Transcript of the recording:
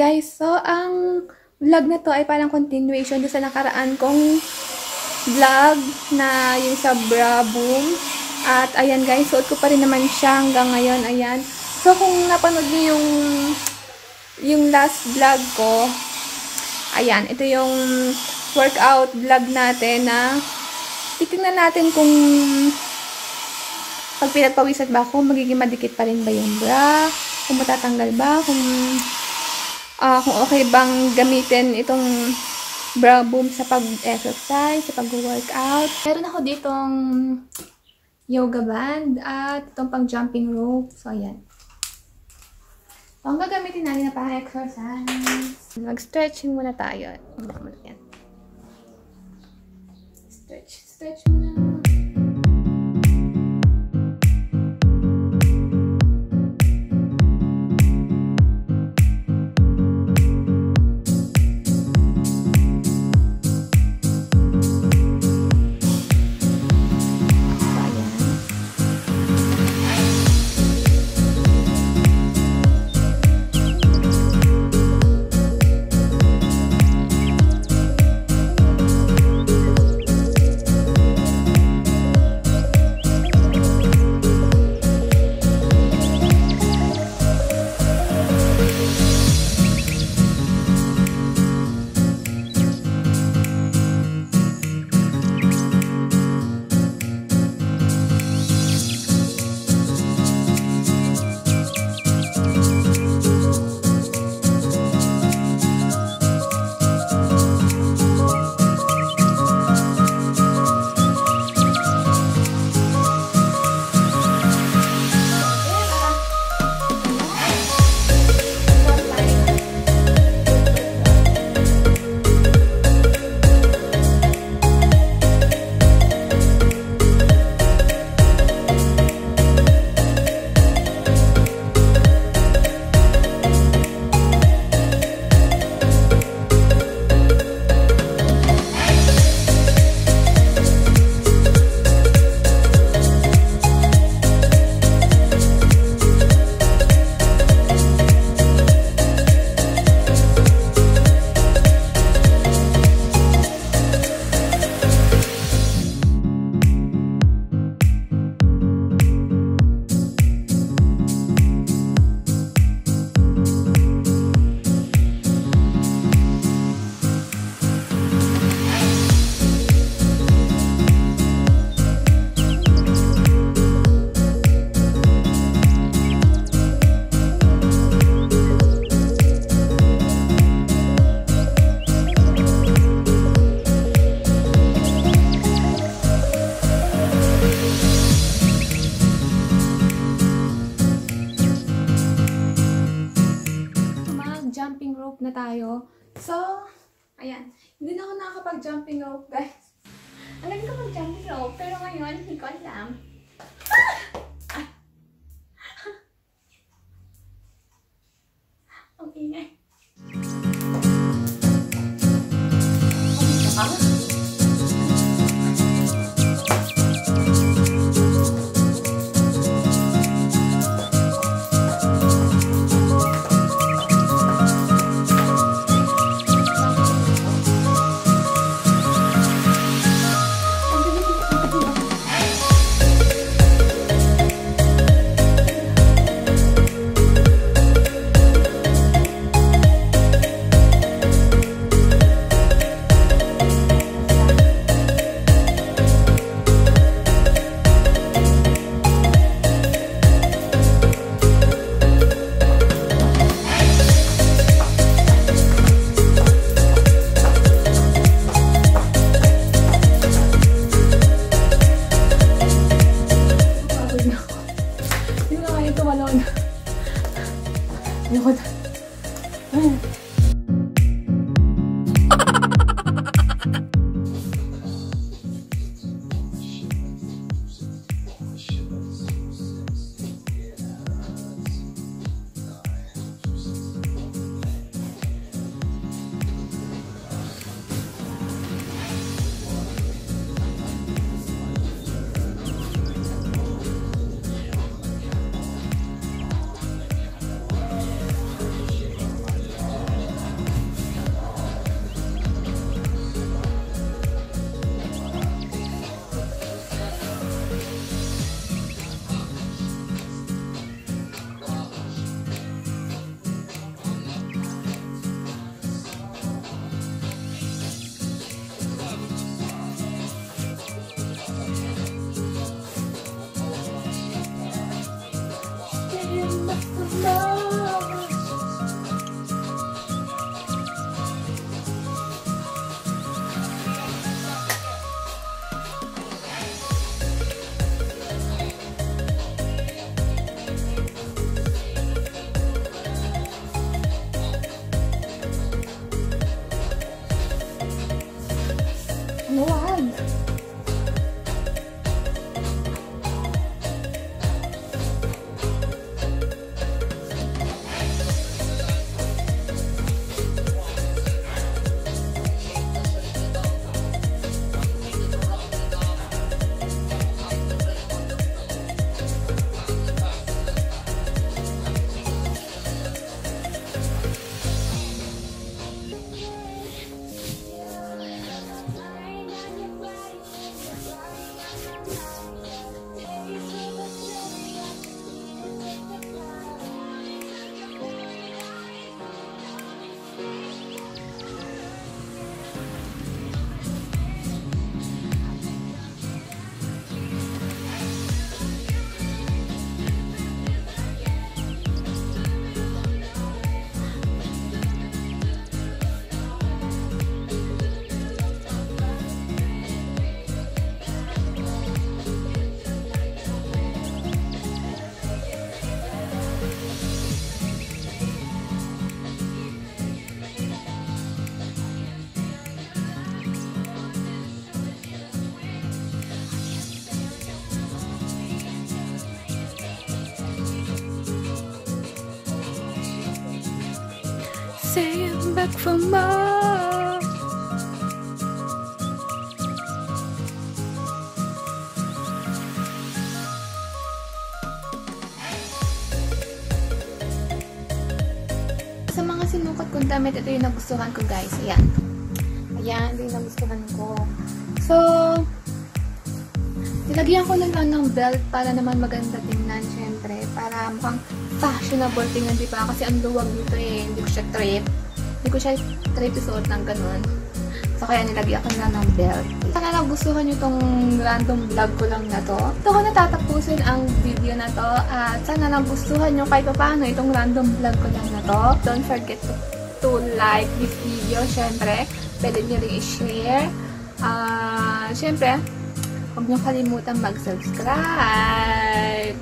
guys, so ang vlog na to ay parang continuation doon sa nakaraan kong vlog na yung sa bra. At ayan guys, suot ko pa rin naman siya hanggang ngayon. Ayan. So kung napanood niyo yung yung last vlog ko, ayan, ito yung workout vlog natin na titignan natin kung pag pinagpawisan ba ako, magiging madikit pa rin ba yung bra, kung matatanggal ba, kung uh, kung okay bang gamitin itong bra boom sa pag-exercise, sa pag-workout. Meron ako ditong yoga band at itong pang jumping rope. So, ayan. So, ang gagamitin natin na pang-exercise. Mag-stretching muna tayo. Stretch, stretch muna. Na tayo. So, ayan. Hindi na ako nakakapag-jumping rope, guys. Alam ko mag-jumping rope, pero ngayon, hindi ko alam. Ah! Ingay. Okay, come back for more. Sa mga sinukat kong damit, ito yung nagustuhan ko guys. Ayan. Ayan, ito yung nagustuhan ko. So, nilagyan ko lang lang ng belt para naman maganda tingnan, syempre. Para mukhang fashionable tingnan, di ba? Kasi ang luwag nito eh. Hindi ko siya trip. Hindi ko siya trip isuot ng ganun. So, kaya nilagyan ko na ng belt. Sana nagustuhan nyo tong random vlog ko lang na to. Ito ko natatapusin ang video na to. At sana nagustuhan nyo kahit paano itong random vlog ko lang na to. Don't forget to, to like this video, syempre. Pwede nyo rin i-share. Ah, syempre, huwag nyo kalimutan mag-subscribe.